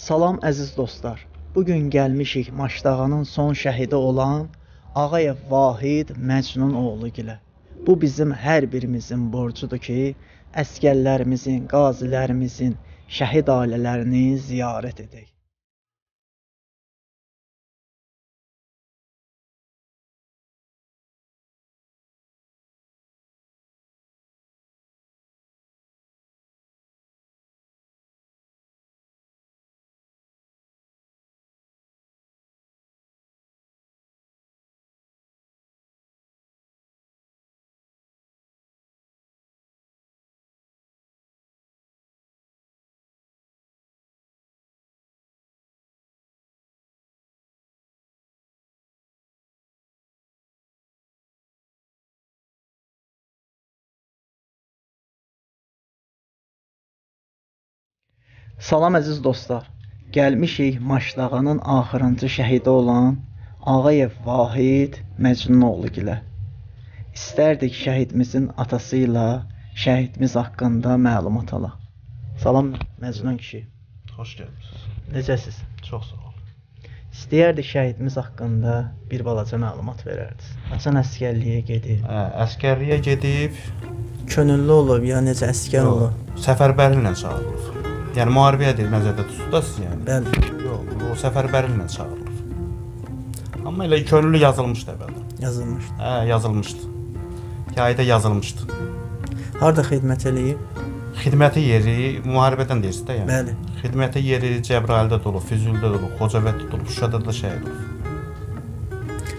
Salam əziz dostlar. Bu gün gəlmişik Maşdağanın son şəhidi olan Ağayev Vahid Məcnun oğlu gilə. Bu bizim hər birimizin borcudur ki, əskərlərimizin, qazilərimizin, şəhid ailələrini ziyarət edək. Salam əziz dostlar. Gəlmişik Maşdağanın axırıncı şəhidi olan Ağayev Vahid Məcnunoğlu gilə. İstərdik şəhidimizin atası ilə şəhidimiz haqqında məlumat alaq. Salam Məcnun kişi. Xoş gəlmisiniz. Necəsiz? Çox sağ olun. İstəyərdik şəhidimiz haqqında bir balaca məlumat verərdiniz. Haçan əsgərliyə gedib, Hə, əskərliyə gedib, könüllü olub ya necə əsgər olub? səfərbərliklə çağırılıb. Yəni müharibəyə deyil nəzərdə tutulursunuz yəni. Bəli, Yox, o səfərbərliklə çağırılıb. Amma elə könüllü yazılmışdı əvvəldən. yazılmışdı. Hə, yazılmışdı. Yayda yazılmışdı. Harda xidmət eləyib? Xidməti yeri müharibədən deyirsiz də yəni. Bəli. Xidməti yeri Cəbrayılda da olub, Füzulidə də olub, Xocavənddə də olub, Şuşada da şəhid olub.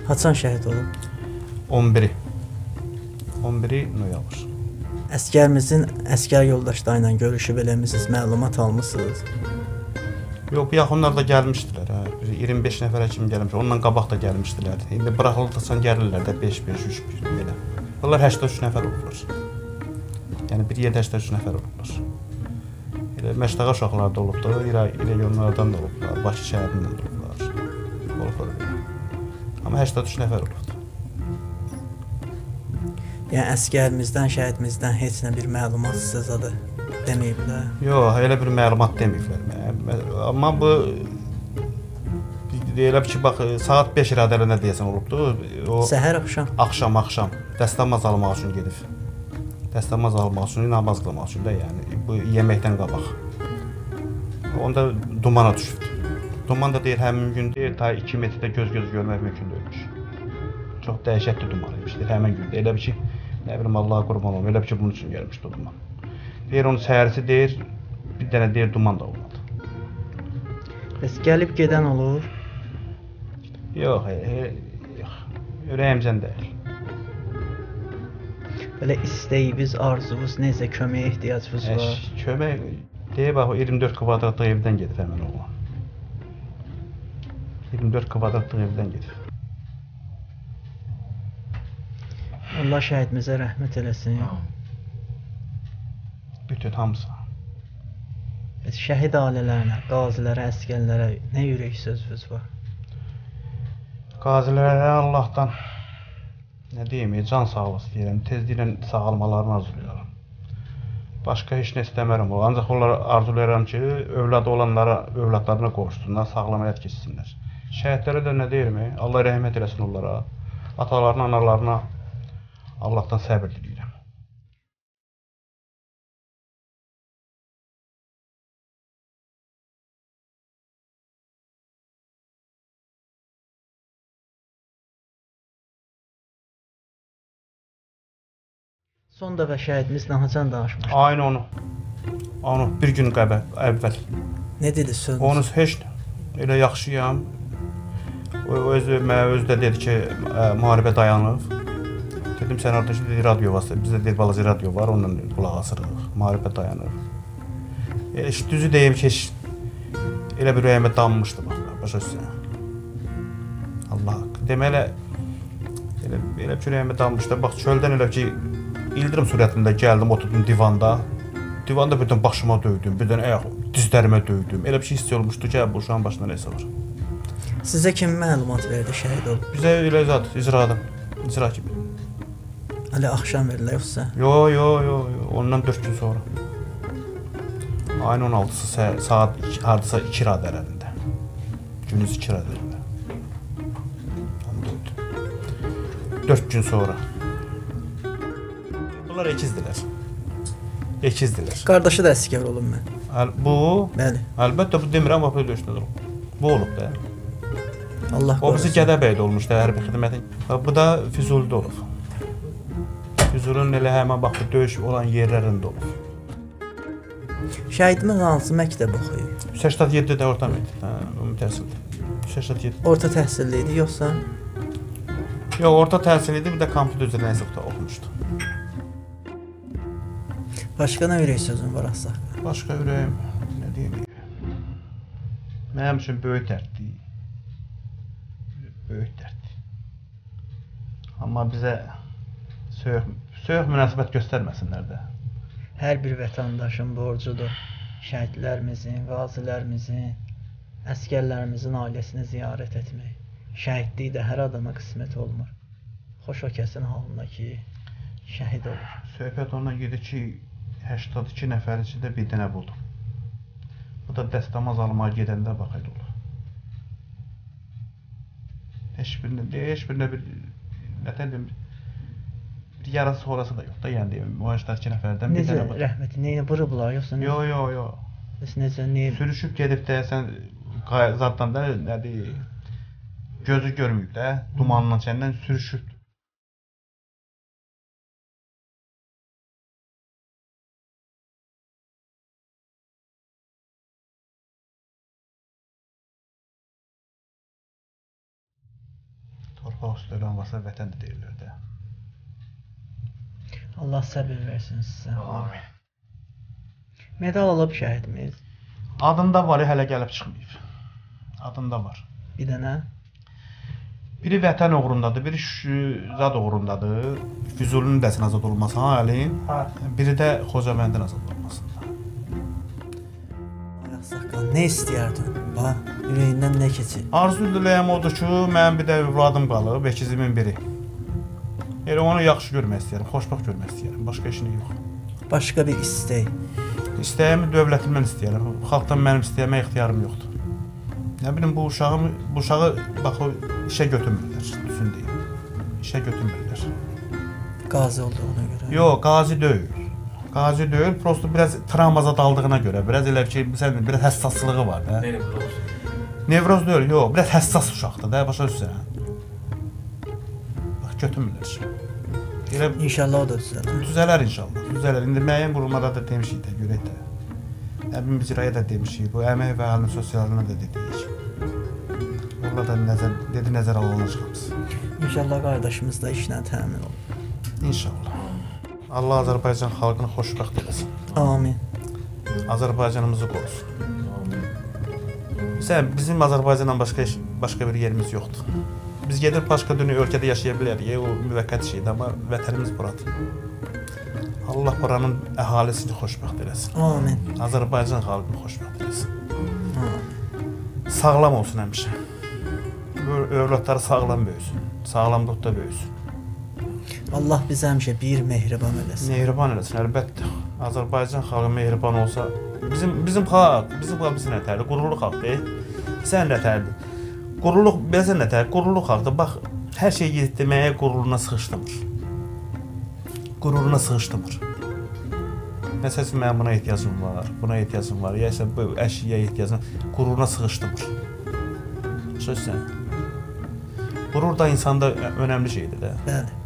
Haçan şəhid olub? 11-i. 11-i noyabr. Əskərimizin əsgər yoldaşları ilə görüşüb eləmisiniz, məlumat almısınız. Yox, bu yaxınlarda gəlmişdilər, hə. Bir 25 nəfərə kimi gəlmiş. Ondan qabaq da gəlmişdilər. İndi buraxıldıqca gəlirlər də 5 5 3 1 belə. Onlar 83 nəfər olublar. Yəni bir yerdə 83 nəfər olublar. Elə Məştaqa uşaqları da olubdu, İra regionlardan da olublar, Bakı şəhərindən də olublar. Olublar. Amma 83 nəfər olubdu. Yəni əskərimizdən, şəhidimizdən heç nə bir məlumat sizə deməyiblər. Yox, elə bir məlumat deməyiblər. Amma bu elə ki bax saat 5 radələrində deyəsən olubdu. O Səhər axşam axşam axşam dəstəmaz almaq üçün gedib. Dəstəmaz almaq üçün, namaz qılmaq üçün də, yəni bu yeməkdən qabaq. Onda dumana düşüb. Duman da deyir həmin gün deyir ta 2 metrdə göz-göz görmək mümkün deyilmiş. Çox dəhşətli duman imiş. Həmin gün. Elə bir ki, nə bilim Allaha qurban olum, elə bir ki bunun üçün gəlmişdi o duman. Deyir onun səhərisi deyir bir dənə deyir duman da olmadı. bəs gəlib gedən olur. Yox, e, yox. Ürəyimcən deyil. Belə istəyiniz, arzunuz necə köməyə ehtiyacınız var? Əş, kömək deyə bax o 24 kvadratlıq evdən gedib həmin oğlan. 24 kvadratlıq evdən gedib. Allah şəhidimizə rəhmət eləsin. Bütün hamısı. Şəhid ailələrinə, qazilərə, əskərlərə nə ürək sözünüz var? Qazilərə Allahdan nə deyim, e, can sağlığı deyirəm. Tezliklə sağalmalarını arzulayıram. Başqa heç nə istəmirəm. o. Ancaq onlara arzulayıram ki, övladı olanlara övladlarına qovuşsunlar, sağlam həyat keçsinlər. Şəhidlərə də nə deyirəm? e, Allah rəhmət eləsin onlara. Atalarına, analarına Allahdan səbr diləyirəm. Son dəfə şəhidimizlə haçan danışmışdınız? Aynı onu. Onu bir gün qəbə əvvəl. Nə dedi sözünüz? Onu heç. Elə yaxşıyam. O özü mənə özü də dedi ki, müharibə dayanıb. Dedim sən dedi radio var. Bizdə dedi balaca radio var, onunla qulaq asırıq. Müharibə dayanır. Elə iş düzü deyim ki, elə bir ürəyimə dammışdı bax, başa düşürsən. Allah haqqı. Deməli elə elə bir ürəyimə dammışdı. Bax çöldən elə ki ildırım sürətində gəldim, oturdum divanda. Divanda birdən başıma döydüm, birdən ayaq dizlərimə döydüm. Elə bir şey hiss olmuşdu ki, bu uşağın başına nəsə var. Sizə kim məlumat verdi şəhid olub? Bizə elə zət icradan, icra kimi. Hələ axşam verirlər yoxsa? Yo, yo, yo, yo, ondan 4 gün sonra. Ayın 16-sı sa- saat 2, hardasa 2 radələrində. Gündüz 2 radələrində. 14. 4 gün sonra. Bunlar əkizdirlər. Əkizdirlər. Qardaşı da əsgər olub mən. Əl- Bu Bəli. əlbəttə bu demirəm apel döyüşdə olub. Bu olub da. Allah O bizi qorusun. Gədəbəydə olmuşdu hərbi xidmətin. Bu da Füzulidə olub. Füzulinin elə həmin bax bu döyüş olan yerlərində olub. Şəhidimiz hansı məktəb oxuyub? 87-də orta məktəb, hə, ümumi təhsildə. 87. Orta təhsilli idi yoxsa? Yox, orta təhsil idi, bir də kompüter üzrə nəsə oxumuşdu. Başqa nə ürək sözün var Asaq? Başqa ürəyim nə deyim? Mənim üçün böyük dərddir. Böyük dərddir. Amma bizə söyüş söyüş münasibət göstərməsinlər də. Hər bir vətəndaşın borcudur şəhidlərimizin, qazilərimizin, əskərlərimizin ailəsini ziyarət etmək. Şəhidlik də hər adama qismət olmur. Xoş o kəsin halında ki, şəhid olur. Söhbət ondan gedir ki, 82 nəfər içində bir dənə buldum. Bu da dəstəmaz almağa gedəndə bax elə olur. Heç birində, heç birində bir nə deyim, yarası sonrası da yox da, yəni 82 nəfərdən bir Necə dənə buldum. rəhməti, neyini vurublar yoxsa nə? Yo, yo, yo. Bəs necə, niyə? Sürüşüb gedib də sən qay- zaddan da nədir? Gözü görməyib də, dumanla səndən sürüşüb. Torpaq üstü olan varsa vətən də deyirlər də. Allah səbir versin sizə. Amin. Medal alıb şəhidimiz. Adında var, hələ gəlib çıxmayıb. Adında var. Bir dənə. Biri vətən uğrundadır, biri zad uğrundadır. Füzulinin dəsin azad olması halin. Biri də Xocabəndin azad olmasında. Ay saqqal, nə istəyərdin? Bax, ürəyindən nə keçir? Arzu diləyəm odur ki, mənim bir də övladım qalıb, əkizimin biri. Elə onu yaxşı görmək istəyirəm, xoşbəxt görmək istəyirəm, başqa işim yox. Başqa bir istək. İstəyimi dövlətimdən istəyirəm. Xalqdan mənim istəməyə ixtiyarım yoxdur. Nə bilim bu uşağımı, bu uşağı bax o işə götürmürlər, düzün deyim. İşə götürmürlər. Qazi olduğuna görə. Yox, qazi deyil. Qazi deyil, prosta biraz travmaza daldığına görə, biraz elə ki, sən biraz həssaslığı var da. Nevroz. Nevroz deyil, yox, biraz həssas uşaqdır da, başa düşürsən. Götürmürlər. Elə İnşallah o da düzələr. düzələr inşallah. Düzələr. İndi müəyyən qurumlara da demişik də, görək də. Həmin icraya da demişik, bu əmək və əhalinin sosialına da dedik. Orada da nəzər, dedi nəzər alınacaq hamısı. İnşallah qardaşımız da işlə təmin olur. İnşallah. Allah Azərbaycan xalqını xoşbəxt eləsin. Amin. Azərbaycanımızı qorusun. Sən bizim Azərbaycandan başqa başqa bir yerimiz yoxdur. Biz gedib başqa dünya ölkədə yaşaya bilərik, o müvəqqəti şeydir, amma vətənimiz buradır. Allah buranın əhalisini xoşbəxt eləsin. Amin. Azərbaycan xalqını xoşbəxt eləsin. Amin. Sağlam olsun həmişə. Övladları sağlam böyüsün. Sağlamlıqda böyüsün. Allah bizə həmişə bir mehriban eləsin. Mehriban eləsin, əlbəttə. Azərbaycan xalqı mehriban olsa, bizim bizim xalq, bizim xalq bizə nətərdir? Qürurlu xalqdır. Sən nətərdir? Qürurluq, bizə nətər? Qürurlu xalqdır. Bax, hər şey yetirməyə qüruruna sıxışdırmır. Qüruruna sıxışdırmır. Məsələn, mənim buna ehtiyacım var, buna ehtiyacım var, ya isə bu əşyaya ehtiyacım qüruruna sıxışdırmır. Sözsən. Qürur da insanda önəmli şeydir də. Bəli.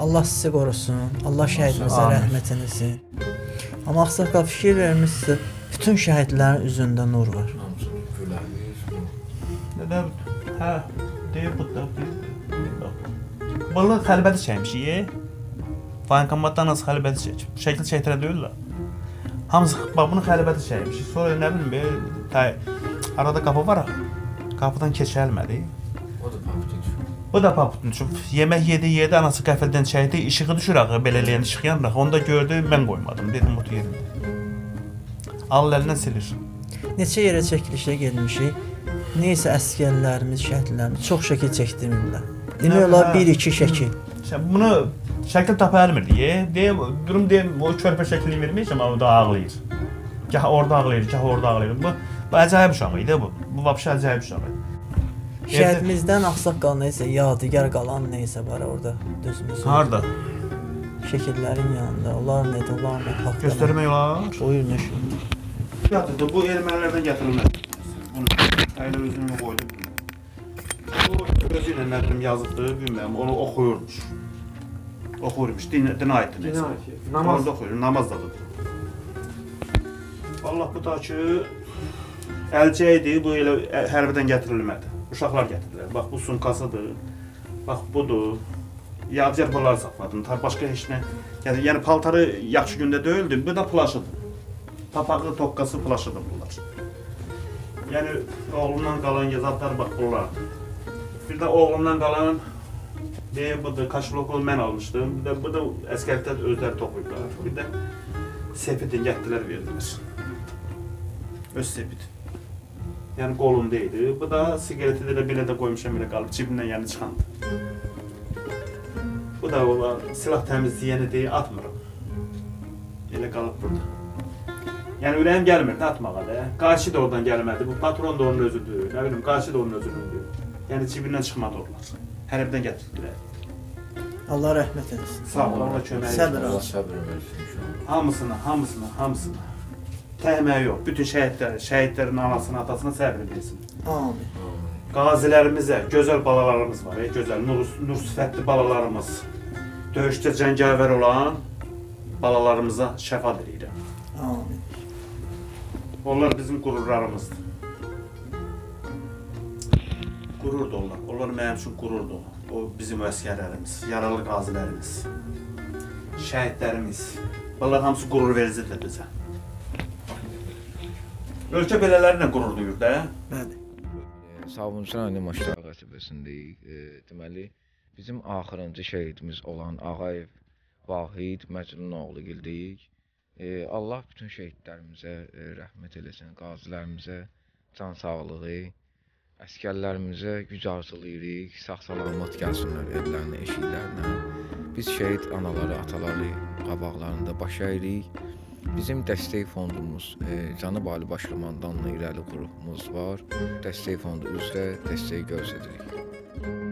Allah sizi qorusun. Allah şəhidimizə Amin. rəhmət eləsin. Amma ağsaqqal fikir vermişsə, bütün şəhidlərin üzündə nur var. Hamısını Bunu xəlbəti çəkmişik. Bankomatdan az xəlbəti çək. Şəkil çəkdirə deyirlər. Hamısı bax bunu xəlbəti çəkmişik. Sonra nə bilim belə tə- arada qapı var. axı. Qapıdan keçəlmədi. O da papuç. Bu da paputun üçün yemək yedi, yedi anası qəfildən çəkdi, işığı düşür axı belə eləyən işıq yanır. Onda gördü, mən qoymadım. Dedim bu yerində. Al əlindən silir. Neçə yerə çəkilişə getmişik. Neysə əskərlərimiz, şəhidlərimiz çox şəkil çəkdirmirlər. Demək Nə- olar hə. 1-2 şəkil. Sən bunu Şəkil tapa bilmirdi. Ye, deyə durum deyə o körpə şəklini vermiş amma o da ağlayır. Gah orada ağlayır, gah orada ağlayır. Bu bu əcayib uşaq idi bu. Bu vəbşə əcayib uşaq idi. Şəhidimizdən ağsaqqal nəysə, yadigar qalan nəysə var orada düzmüsün. Harda? Şəkillərin yanında. Onlar nədir? Onlar nə haqqında? Göstərmək olar. Buyur nöşün. Yatırdı. Bu ermənilərdən gətirilmədi. Bunu Taylar özünü qoydu. O özü ilə nə bilim yazıbdı, bilmirəm, onu oxuyurmuş. Oxuyurmuş, din, din ayətini. Din ayəti, namaz. Orada oxuyur, namaz da tutur. Allah bu da ki, əlcə idi, bu elə hərbidən gətirilmədi. Uşaqlar gətirdilər. Bax bu sumkasıdır. Bax budur. Yadigar bunları saxladım. Başqa heç nə. Yəni, yəni paltarı yaxşı gündə deyildi, bu da plaşıdır. Papağı, tokkası, plaşıdır bunlar. Yəni oğlumdan qalan yazatlar bax bunlar. Bir də oğlumdan qalan deyə budur, kaşlokunu mən almışdım. Bir də bu da əskərlikdə özləri toxuyublar. Bir də sepidin gətirdilər verdilər. Öz sepid. Yəni qolumda idi. Bu da siqareti də belə də qoymuşam belə qalıb cibimdən yəni çıxandı. Bu da o silah təmizləyəni deyə atmıram. Elə qalıb burada. Yəni ürəyim gəlmirdi atmağa da. Qarşı da oradan gəlmədi. Bu patron da onun özüdür. Nə bilim, qarşı da onun özüdür. Yəni cibindən çıxmadı onlar. Hərbidən gətirdilər. Allah rəhmət eləsin. Sağ ol, Allah kömək Səbr etsin. Allah olsun. sabır versin inşallah. Hamısına, hamısına, hamısına. Təhməyi yox. Bütün şəhidlər, şəhidlərin anasına, atasına səbr versin. Amin. Qazilərimizə, gözəl balalarımız var, ey gözəl, nur, nur sifətli balalarımız. Döyüşdə cəngavər olan balalarımıza şəfa diləyirəm. Amin. Onlar bizim qürurlarımızdır. Qürurdur onlar. Onlar mənim üçün qürurdur. O bizim əsgərlərimiz, yaralı qazilərimiz, şəhidlərimiz. Bunlar hamısı qürur vericidir bizə. Ölkə belələrlə qürur duyur da. Bəli. Sabunçu rayonu Maşdağ qəsəbəsindəyik. E, deməli, bizim axırıncı şəhidimiz olan Ağayev Vahid Məcnunoğlu gildik. E, Allah bütün şəhidlərimizə e, rəhmət eləsin, qazilərimizə can sağlığı, əskərlərimizə güc arzulayırıq, sağ-salamat gəlsinlər evlərinə, eşiklərinə. Biz şəhid anaları, ataları qabaqlarında baş əyirik. Bizim dəstək fondumuz e, Cənab Ali Baş Komandanla irəli qrupumuz var. Dəstək fondu üzrə dəstək göstəririk.